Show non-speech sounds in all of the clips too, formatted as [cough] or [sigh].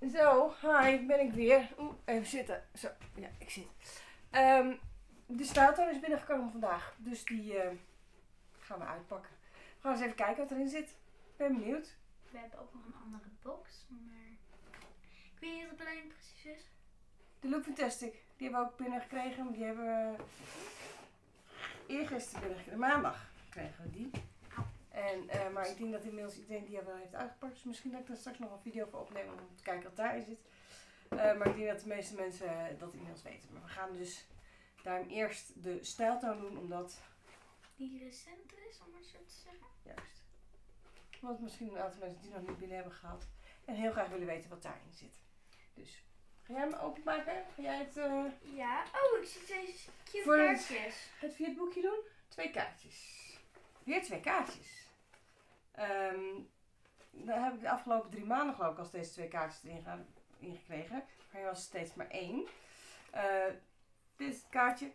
Zo, hi, ben ik weer. Oeh, even zitten. Zo, ja, ik zit. Ehm, de staaltoon is binnengekomen vandaag, dus die eh, gaan we uitpakken. We gaan eens even kijken wat erin zit. Ik ben benieuwd. We hebben ook nog een andere box, maar ik weet niet wat het alleen precies is. De Look Fantastic, die hebben we ook binnengekregen. maar Die hebben we eergisteren binnengekregen. Maandag kregen we die. En, eh, maar ik denk dat inmiddels iedereen die wel heeft uitgepakt. Dus misschien dat ik daar straks nog een video voor opnemen om te kijken wat daarin zit. Eh, maar ik denk dat de meeste mensen dat inmiddels weten. Maar we gaan dus daarom eerst de stijltoon doen, omdat... Die recenter is, om maar zo te zeggen. Juist. Want misschien een aantal mensen die nog niet binnen hebben gehad. En heel graag willen weten wat daarin zit. Dus, ga jij hem openmaken? Ga jij het, eh, Ja, oh, ik zie deze cute Voor het- kaartjes. het via het boekje doen? Twee kaartjes. Weer twee kaartjes. Ehm daar heb ik de afgelopen drie maanden geloof ik al steeds twee kaartjes erin gaan- ingekregen. Maar hier was steeds maar één. Eh, dit is het kaartje.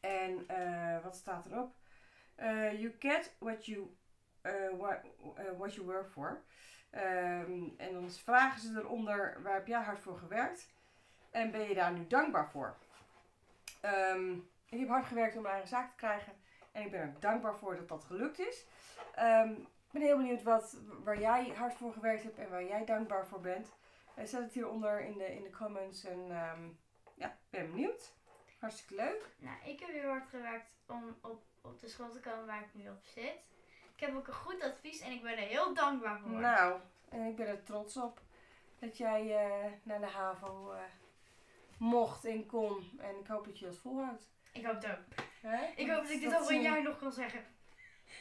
En eh, wat staat erop? Eh, you get what you, what, what you work for. Ehm, en dan vragen ze eronder, waar heb jij hard voor gewerkt? En ben je daar nu dankbaar voor? Ehm, ik heb hard gewerkt om mijn eigen zaak te krijgen. En ik ben er dankbaar voor dat dat gelukt is. Ehm, ik ben heel benieuwd wat, waar jij hard voor gewerkt hebt en waar jij dankbaar voor bent. Eh, zet het hieronder in de, in de comments. En ehm, ja, ik ben benieuwd. Hartstikke leuk. Nou, ik heb heel hard gewerkt om op, op de school te komen waar ik nu op zit. Ik heb ook een goed advies en ik ben er heel dankbaar voor. Nou, en ik ben er trots op dat jij eh, naar de HAVO eh, mocht en kon. En ik hoop dat je dat volhoudt. Ik hoop het ook. Hè? Ik hoop dat ik dit over een jaar nog kan zeggen.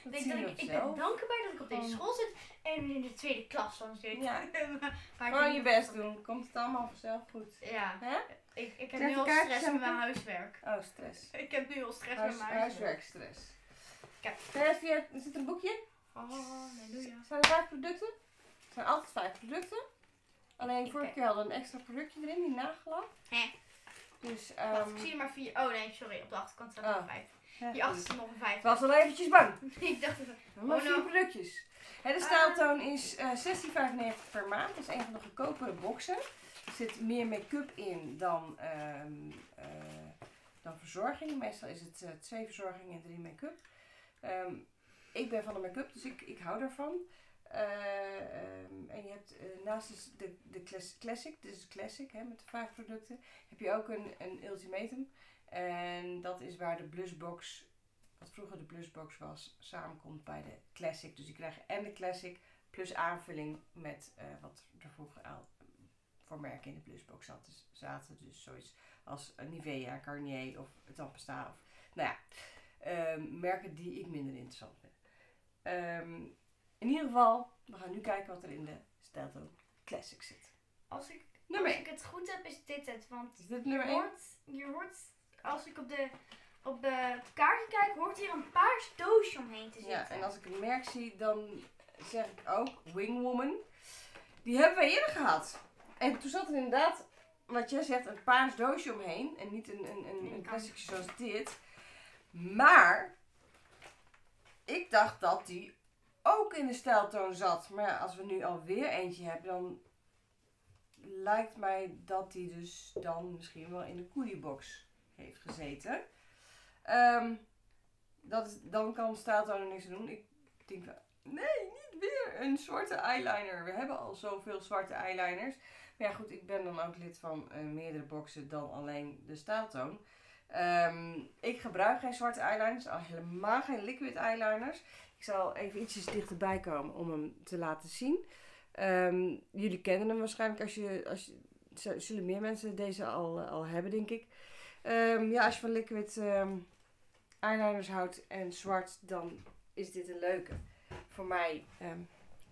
dat Ik denk dat ik, ik ben dankbaar dat ik op deze Gewoon- school zit en in de tweede klas dan zit. Ja. [laughs] Gewoon denk je best doen. Komt het allemaal vanzelf goed. Ja, Hè? ik, ik heb nu al stress met mijn huiswerk. Oh, stress. [laughs] Ik heb nu al stress Huis, met mijn huiswerk. huiswerkstress. Kijk. Er zit een boekje. Oh, je. Zijn er vijf producten? Het zijn altijd vijf producten. Alleen vorige keer hadden we een extra productje erin, die nagelak. Hè? Dus, Wacht, ehm ik zie er maar vier. Oh nee, sorry. Op de achterkant staat nog Oh. een vijf. goed. staat nog een vijf. Ik was al eventjes bang. [laughs] ik dacht even. Oh, vier productjes. Hè, de Ah. staaltoon is eh 16,95 per maand. Dat is een van de goedkopere boxen. Er zit meer make-up in dan, ehm, eh, dan verzorging. Meestal is het eh, twee verzorgingen en drie make-up. Ehm, ik ben van de make-up, dus ik, ik hou daarvan. Eh, ehm, en je hebt eh, naast dus de, de class- classic, de classic hè, met de vijf producten, heb je ook een, een ultimatum. En dat is waar de blushbox wat vroeger de plusbox was, samenkomt bij de classic. Dus die krijgen en de classic plus aanvulling met eh, wat er vroeger al voor merken in de plusbox zat, dus, zaten. Dus zoiets als Nivea, Garnier of Tampesta. Nou ja, ehm, merken die ik minder interessant vind. Ehm, in ieder geval, we gaan nu kijken wat er in de Stelto Classic zit. Als ik, Nummer als 1. ik het goed heb, is dit het. Want Is dit je nummer 1? hoort, je hoort, als ik op de, op de kaartje kijk, hoort hier een paars doosje omheen te zitten. Ja, en als ik een merk zie, dan zeg ik ook Wingwoman. Die hebben wij eerder gehad. En toen zat er inderdaad, wat jij zegt, een paars doosje omheen. En niet een, een, een, zoals dit. Maar ik dacht dat die ook in de stijltoon zat. Maar als we nu alweer eentje hebben, dan lijkt mij dat die dus dan misschien wel in de koeliebox heeft gezeten. Ehm, dat dan kan stijltoon er niks aan doen. Ik denk, van, nee, niet weer een zwarte eyeliner. We hebben al zoveel zwarte eyeliners. Maar ja, goed, ik ben dan ook lid van eh, meerdere boxen dan alleen de staaltoon. Ehm, ik gebruik geen zwarte eyeliners, al helemaal geen liquid eyeliners. Ik zal even ietsjes dichterbij komen om hem te laten zien. Ehm, jullie kennen hem waarschijnlijk als je, als je, zullen meer mensen deze al, eh, al hebben, denk ik. Ehm, ja, als je van liquid ehm, eyeliners houdt en zwart, dan is dit een leuke. Voor mij,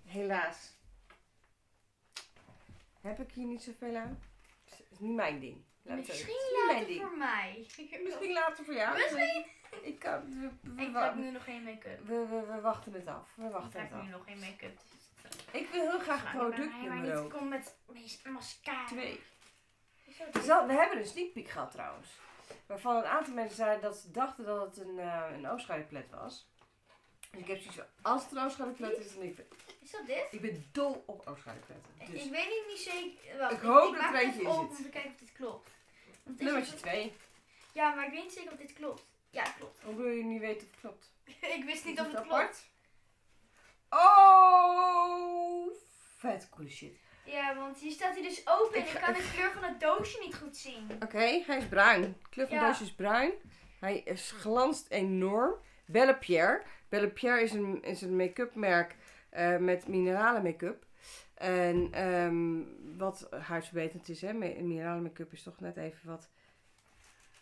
helaas, heb ik hier niet zoveel aan. Het is niet mijn ding. Misschien later voor mij. [laughs] Misschien later voor jou. Misschien. Ik kan, we, we, Ik nu nog geen make-up. we, we- we wachten het af. We Ik wachten heb het af. nu nog geen make-up. Ik wil heel graag Maar product maar niet nummer kom met mascara. twee. We hebben een sneak peek gehad trouwens. Waarvan een aantal mensen zeiden dat ze dachten dat het een, eh een was. Dus ik heb zoiets van, als het een is, dan ik, Is dat dit? ik ben dol op oogschaduwpletten. Dus Ik weet niet, niet zeker. Wacht, Ik hoop dat het eentje zit. om te kijken of dit klopt. Nummertje heb- 2. Ja, maar ik weet niet zeker of dit klopt. Ja, het klopt. Hoe wil je niet weten of het klopt? [laughs] ik wist niet Is of het het klopt. Oh, vet coole shit. Ja, want hier staat hij dus open en Ik kan de kleur van het doosje niet goed zien. Oké, hij is bruin. De kleur van Ja. het doosje is bruin. Hij is glanst enorm. Belle Pierre. Belle Pierre is een, is een make-up merk eh, met mineralen make-up. En ehm, wat huidverbeterend is, hè. Mi- Mineralen make-up is toch net even wat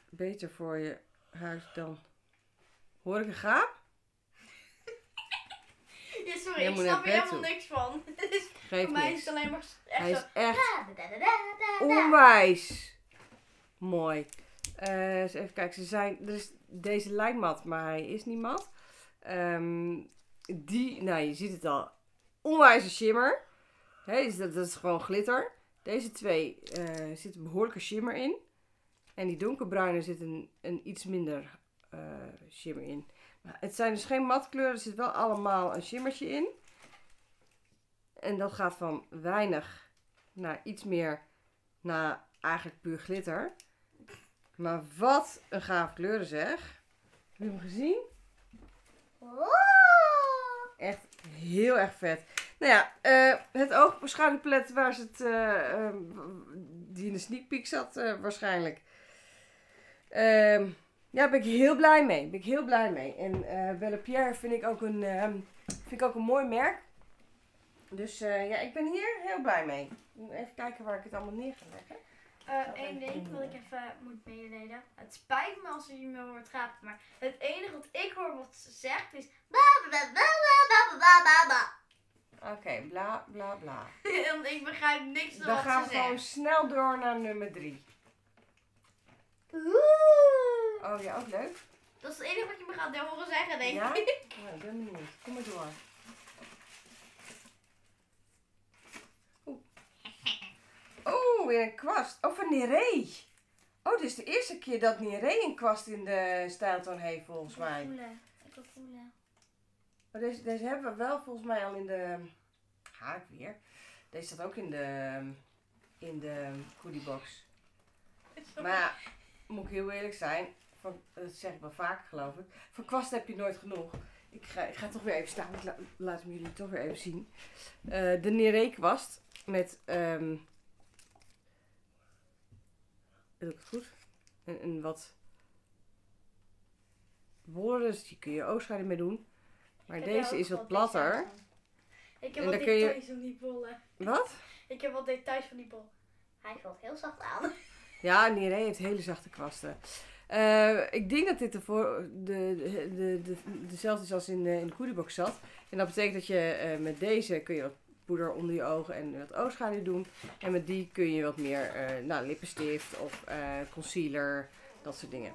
beter voor je huid dan... Hoor ik een gaap? [laughs] Ja, sorry, ik snap bed helemaal toe. niks van. [laughs] Geef Voor mij niks. is het alleen maar echt Hij zo... is echt onwijs mooi. Eh, eens even kijken, ze zijn, er is deze lijkt mat, maar hij is niet mat. Ehm, die, nou je ziet het al, onwijze shimmer. Hè, dus dat, is gewoon glitter. Deze twee eh zit een behoorlijke shimmer in. En die donkerbruine zit een, een iets minder eh, shimmer in. Maar het zijn dus geen matkleuren, er zit wel allemaal een shimmertje in. En dat gaat van weinig naar iets meer naar eigenlijk puur glitter. Maar wat een gaaf kleuren zeg. Heb je hem gezien? Echt heel erg vet. Nou ja, eh, het oogschaduwpalet waar ze het, eh, ehm, die in de sneak peek zat eh, waarschijnlijk. Ehm, ja, ben ik heel blij mee. Ben ik heel blij mee. En Belle Pierre vind ik ook een, ehm, vind ik ook een mooi merk. Dus ja, ik ben hier heel blij mee. Even kijken waar ik het allemaal neer ga leggen. Eén ding wat ik even moet mededelen. Het spijt me als je me hoort rapen, maar het enige wat ik hoor wat ze zegt is... Oké, bla bla bla. [laughs] Want ik begrijp niks van Dan wat gaan ze we gewoon snel door naar nummer 3. Oeh. Oh ja, ook leuk. Dat is het enige wat je me gaat horen zeggen, denk Ja? ik. [laughs] Nou, ik ben benieuwd. Kom maar door. Oeh. Weer een kwast. Oh, van Niree. Oh, dit is de eerste keer dat Niree een kwast in de stijltoon heeft, volgens mij. Wil voelen. Maar deze, deze hebben we wel volgens mij al in de... Ga ik weer. Deze staat ook in de, in de goodiebox. [laughs] Maar ja, moet ik heel eerlijk zijn, van, dat zeg ik wel vaker geloof ik, van kwast heb je nooit genoeg. Ik ga, ik ga toch weer even staan, ik la- laat hem jullie toch weer even zien. Eh, de Nere kwast met, het goed? Een, een wat woorden, dus die kun je oogschaduw mee doen. Maar deze is wat platter. details. Ik heb En wat kun je- details van die bollen. Wat? [laughs] Ik heb wat details van die bol. Hij valt heel zacht aan. [laughs] Ja, Nire heeft hele zachte kwasten. Eh, ik denk dat dit de voor, de, de, de, de- dezelfde is als in de, in de goodiebox zat. En dat betekent dat je eh, met deze kun je wat poeder onder je ogen en wat oogschaduw doen. En met die kun je wat meer eh, nou, lippenstift of eh, concealer, dat soort dingen.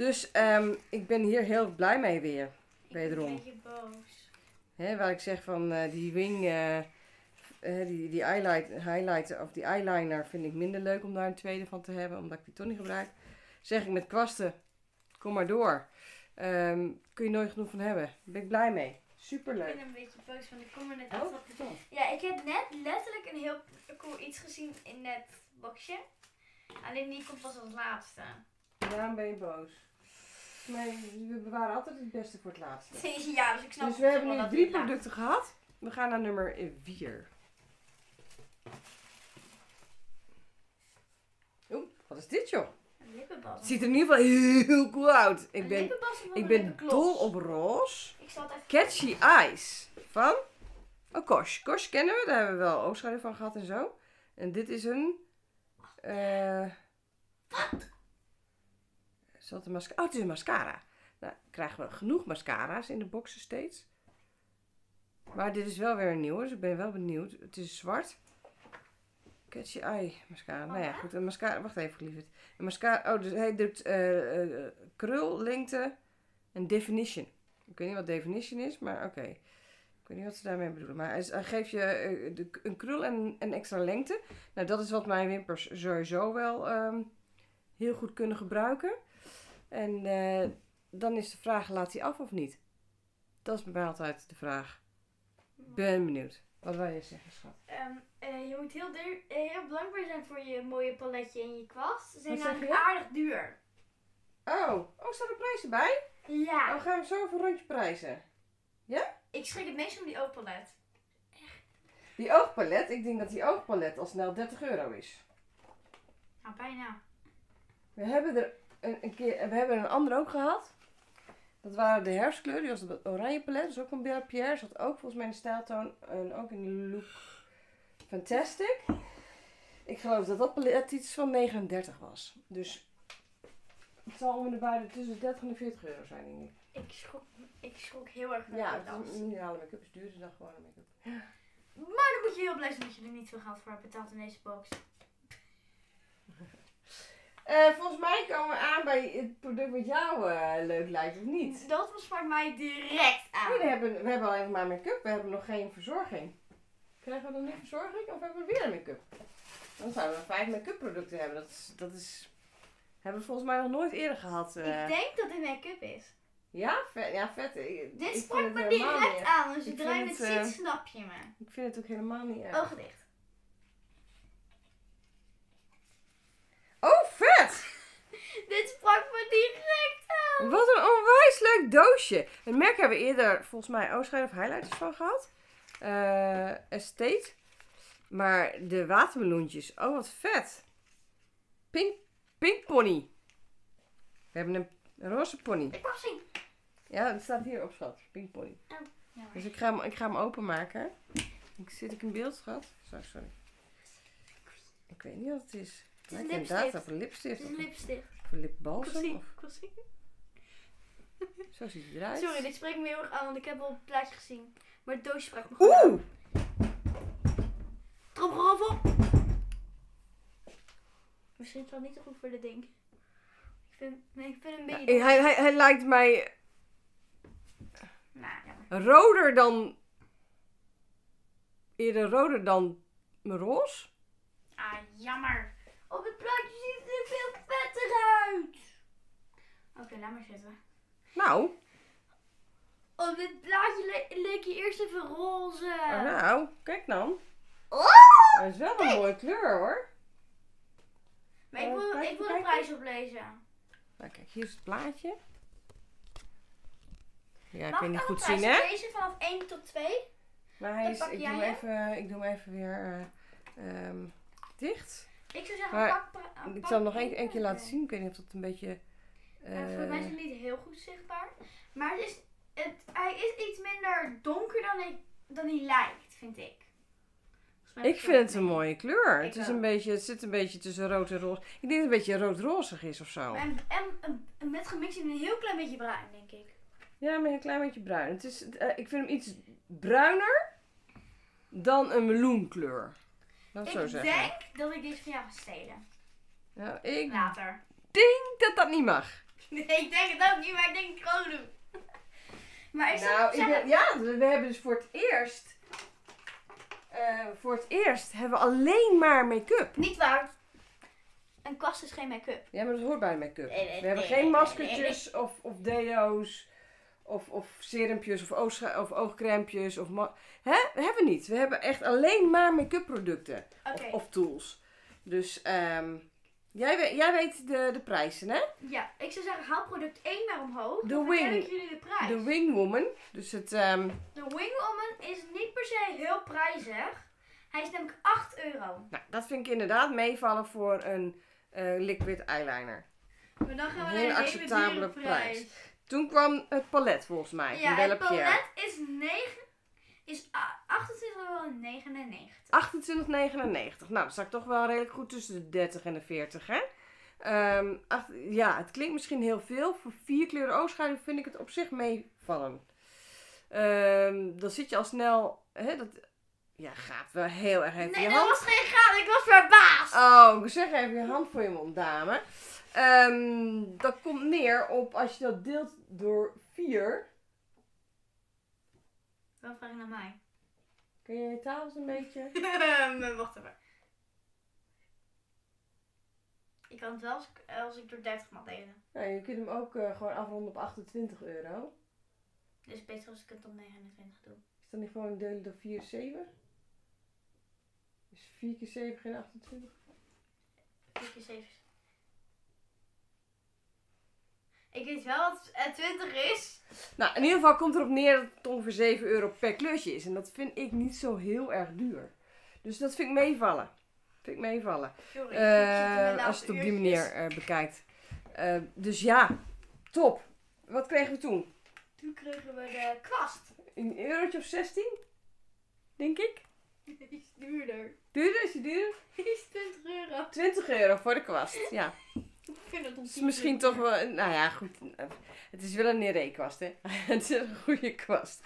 Dus ehm, ik ben hier heel blij mee weer. Ik ben een beetje boos. Hè, waar ik zeg van eh, die wing, eh, die, die highlight, highlighter of die eyeliner vind ik minder leuk om daar een tweede van te hebben, omdat ik die toch niet gebruik. Zeg ik met kwasten, kom maar door. Ehm, kun je nooit genoeg van hebben. Daar ben ik blij mee. Super Ik ben een beetje boos, want ik kom er net Oh, vertel. Ja, ik heb net letterlijk een heel cool iets gezien in het boxje. Alleen die komt pas als laatste. Daarom ben je boos. Nee, we bewaren altijd het beste voor het laatste. [laughs] ja, dus ik snap Dus we hebben nu drie producten gehad. We gaan naar nummer 4. Oeh, wat is dit joh? Het ziet er in ieder geval heel cool uit. Ik ben, ik ben dol op roze. Ik zal het even... Catchy Eyes van oh, Kosh. Kosh kennen we, daar hebben we wel oogschaduw van gehad en zo. En dit is een... eh is dat een mascara? Oh, het is een mascara. Nou, krijgen we genoeg mascara's in de boxen steeds. Maar dit is wel weer een nieuwe, dus ik ben wel benieuwd. Het is zwart. Catchy Eye mascara. Nou ja, goed. Een mascara. Wacht even, lieverd. Een mascara. Oh, dus hij doet eh eh, krul, lengte en definition. Ik weet niet wat definition is, maar oké. Ik weet niet wat ze daarmee bedoelen. Maar hij, hij geeft je eh, de, een krul en een extra lengte. Nou, dat is wat mijn wimpers sowieso wel ehm, heel goed kunnen gebruiken. En eh, dan is de vraag, laat hij af of niet? Dat is bij mij altijd de vraag. Ben benieuwd. Wat wil je zeggen, schat? Ehm, eh, je moet heel, duur, eh, heel bedankbaar zijn voor je mooie paletje en je kwast. Ze zijn namelijk aardig duur. Oh, oh, staat er prijs erbij? Ja. Oh, gaan we zo even een rondje prijzen. Ik schrik het meest om die oogpalet. Die oogpalet, ik denk dat die oogpalet al snel 30 euro is. Nou, bijna. We hebben er een, een keer, we hebben een andere ook gehad. Dat waren de herfstkleuren, die was het oranje palet. Dat is ook een Bella Pierre. Zat ook volgens mij in de stijltoon en ook in de look Fantastic. Ik geloof dat dat palet iets van 39 was. Dus het zal om de beide tussen de 30 en de 40 euro zijn, denk ik. Ik schrok, ik schrok heel erg van Ja, is tas. minerale make-up is duurder dan gewone make-up. Maar dan moet je heel blij zijn dat je er niet veel geld voor hebt betaald in deze box. [laughs] Eh, volgens mij komen we aan bij het product wat jou eh, leuk lijkt, of niet? Dat was voor mij direct aan. We hebben, we hebben alleen maar make-up, we hebben nog geen verzorging. Krijgen we dan nu verzorging of hebben we weer een make-up? Dan zouden we vijf make-up producten hebben. Dat is, dat is, hebben we volgens mij nog nooit eerder gehad. eh. Ik denk dat dit make-up is. Ja, vet. Ja, vet. Ik, Dit ik sprak het me direct aan. Dus Ik je vind het het, eh, snap je me. Ik vind het ook helemaal niet erg. Ogen dicht. Oh, vet! Dit sprak me direct aan. Wat een onwijs leuk doosje. Het merk hebben we eerder volgens mij Ooschijn of highlighters van gehad. Eh Estate. Maar de watermeloentjes, oh wat vet. Pink, pink pony. We hebben een, een roze pony. Ik mag zien. Ja, het staat hier op schat. Pink pony. Ja, Dus ik ga hem, ik ga hem openmaken. Ik, zit ik in beeld, schat? Zo, sorry. Ik weet niet wat het is. Het is een inderdaad lipstift. op een lipstift. Het is een, lipstift. Of een lipbalsem. Of, wil zien. [laughs] zo ziet het eruit. Sorry, dit spreekt me heel erg aan, want ik heb al het plaatje gezien. Maar het doosje sprak me gewoon aan. Oeh! Tromgeroffel. Misschien is het wel niet zo goed voor dit ding. Ik vind, nee, ik vind hem een beetje... Hij, hij, hij lijkt mij Nou, jammer. roder dan... Eerder roder dan mijn roze. Ah, jammer. Op het plaatje ziet het er veel vetter uit. Oké, laat maar zitten. Nou, Op dit plaatje le- leek je eerst even roze. oh, nou, kijk dan. Oh! Dat is wel een mooie kleur hoor. Maar ik Eh, wil, ik wil de prijs oplezen. Nou kijk, hier is het plaatje. Ja, ik weet niet goed zien hè. oplezen vanaf 1 tot 2? Maar hij is, ik, doe hem even, ik doe hem even weer eh, ehm, dicht. Ik zou zeggen, Maar pak... pa- Ik pak zal hem nog één, keer laten zien. Ik weet niet of dat een beetje... Voor mij is het niet heel goed zichtbaar. Maar het is, het, hij is iets minder donker dan hij, dan hij lijkt, vind ik. Ik vind het een mooie kleur. Ik Het, is ook. een beetje, het zit een beetje tussen rood en roze. Ik denk dat het een beetje rood-rozig is of zo. En, en, en- en met gemixt in een heel klein beetje bruin, denk ik. Ja, met een klein beetje bruin. Het is, eh, ik vind hem iets bruiner dan een meloenkleur. Zo ik zeggen. denk dat ik deze van jou ga stelen. Nou, ik Later. denk dat dat niet mag. [laughs] Nee, ik denk het ook niet, maar ik denk het gewoon doen. [laughs] Maar ik zou Nou, ik zeggen... ben- ja, we hebben dus voor het eerst... eh, voor het eerst hebben we alleen maar make-up. Niet waar. Een kwast is geen make-up. Ja, maar dat hoort bij make-up. Nee, nee, we hebben nee, geen nee, maskertjes of, of deo's of, of serumpjes of, oogscha- of oogcrempjes. Of Hè? We hebben niet. We hebben echt alleen maar make-up producten. Of, of tools. Dus ehm, jij, weet, jij weet de, de prijzen, hè? Ja, ik zou zeggen, haal product 1 maar omhoog. De wing. ik jullie de prijs. De Wing Woman. Dus het... ehm, De Wing Woman is niet per se heel prijzig. Hij is namelijk 8 euro. nou, dat vind ik inderdaad meevallen voor een eh, liquid eyeliner. Maar dan gaan we naar een acceptabele prijs. Toen kwam het palet volgens mij. Ja, het palet is, 9, is a- 28,99 28,99. Nou, dat zat toch wel redelijk goed tussen de 30 en de 40, hè? Ehm, ach, ja, het klinkt misschien heel veel. Voor vier kleuren oogschaduw vind ik het op zich meevallen. Ehm, dan zit je al snel... Hè, dat, ja, gaat wel heel erg even Nee, je dat hand. was geen gaan. Ik was verbaasd. Oh, ik zeg even je hand voor je mond, dame. Ehm, dat komt neer op, als je dat deelt door 4... Wel vraag naar mij. Kun je je tafels een beetje... [laughs] Maar wacht even. Ik kan het wel als ik, als ik door 30 mag delen. Nou, je kunt hem ook eh, gewoon afronden op 28 euro. Dus beter als ik het op 29 doe. Is dan niet gewoon delen door 4 7? Is 4 keer 7 geen 28? 4 keer 7. Ik weet wel wat eh, 20 is. Nou, in ieder geval komt erop neer dat het ongeveer 7 euro per klusje is. En dat vind ik niet zo heel erg duur. Dus dat vind ik meevallen. Vind ik meevallen. Sorry. Eh, ik als je het op die manier eh, bekijkt. Eh, dus ja, top. Wat kregen we toen? Toen kregen we de kwast. Een eurotje of 16? Denk ik. Die [laughs] is duurder. Duurder? Is die duurder? Die is 20 euro. 20 euro voor de kwast. Ja. Ik vind het Het is misschien toch wel, nou ja, goed. Het is wel een Nere-kwast, hè. [laughs] het is een goede kwast.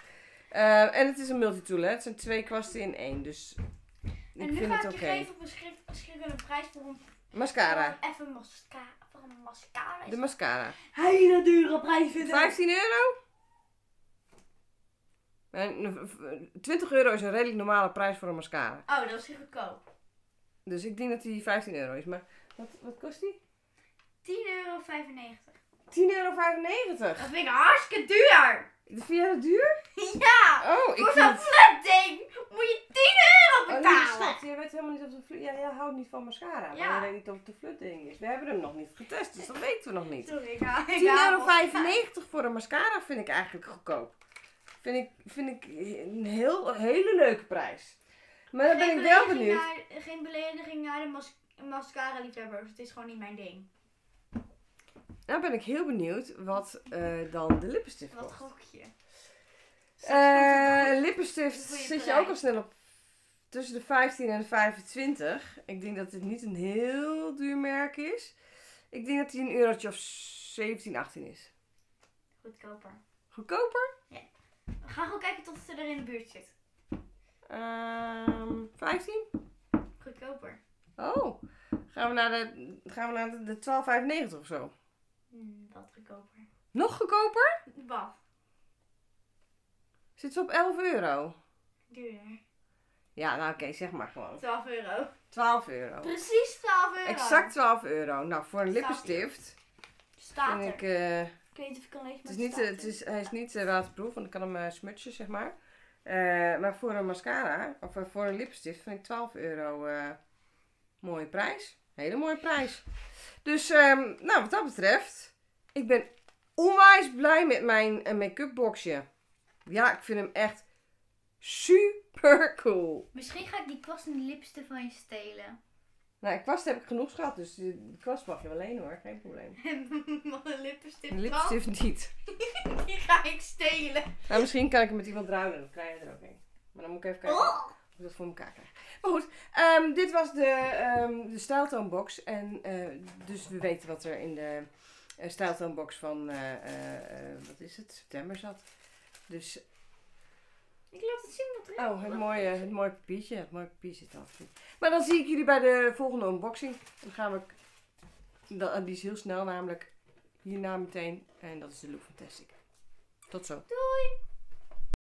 Eh, en het is een multitool, hè. Het zijn twee kwasten in één, dus ik En nu vind ga het ik je geven op een schrik, een prijs voor een, Mascara. voor even mascara. Voor een mascara. De mascara. hele dure prijs vinden. 15 euro? En, eh, 20 euro is een redelijk normale prijs voor een mascara. Oh, dat is heel goedkoop. Dus ik denk dat die 15 euro is. Maar wat, wat kost die? 10,95 euro. 10,95 euro. Dat vind ik hartstikke duur. Vind jij dat duur? Ja. Oh, ik Voor zo'n het... flat ding moet je 10 euro Oh, betalen. jij weet helemaal niet of flut... Ja, jij houdt niet van mascara. Maar je weet niet of het een flutding is. We hebben hem nog niet getest, dus dat weten we nog niet. Sorry, ik haal 10,95 euro voor een mascara vind ik eigenlijk goedkoop. Vind ik, vind ik een heel, hele leuke prijs. Maar dan ben ik wel benieuwd. Naar, geen belediging naar de mas mascara liefhebbers. Het is gewoon niet mijn ding. Nou ben ik heel benieuwd wat eh, dan de lippenstift Wat kost. gok je? Eh lippenstift zit je prijs. ook al snel op tussen de 15 en de 25. Ik denk dat dit niet een heel duur merk is. Ik denk dat hij een eurotje of 17, 18 is. Goedkoper. Goedkoper? We gaan gewoon kijken tot het er in de buurt zit. Ehm 15? Goedkoper. Oh, gaan we naar de, gaan we naar de, de 12,95 of zo? Hmm, wat goedkoper. Nog goedkoper? Wat? Zit ze op 11 euro? Duurder. Ja, nou oké, zeg maar gewoon. 12 euro. 12 euro. Precies 12 euro. Exact 12 euro. Nou, voor een Staat lippenstift Staat vind ik... eh, Ik weet niet of ik kan lezen, Het is niet, eh, het is, hij is niet eh, waterproof, want ik kan hem eh, smutsen, zeg maar. Maar voor een mascara, of voor een lipstift, vind ik 12 euro mooie prijs. Hele mooie prijs. Dus, ehm, nou, wat dat betreft, ik ben onwijs blij met mijn eh, make-up boxje. Ja, ik vind hem echt super cool. Misschien ga ik die kwast en die van je stelen. Nou, kwast heb ik genoeg gehad, dus die kwast mag je wel alleen hoor, geen probleem. [laughs] Lipstift. Een lipstift niet. [laughs] Die ga ik stelen. Nou, misschien kan ik hem met iemand ruilen, dan krijg je er ook een. Maar dan moet ik even kijken. Oh. Ik dat voor elkaar krijg. Maar goed, ehm, dit was de, ehm de stijltoonbox. En eh, dus we weten wat er in de uh, stijltoonbox van, eh, wat is het, september zat. Dus, Ik laat het zien wat er oh, het mooie, het mooie papiertje. Het mooie papier zit al. Maar dan zie ik jullie bij de volgende unboxing. Dan gaan we, die is heel snel namelijk, hierna meteen. En dat is de look van Tessie. Tot zo. Doei!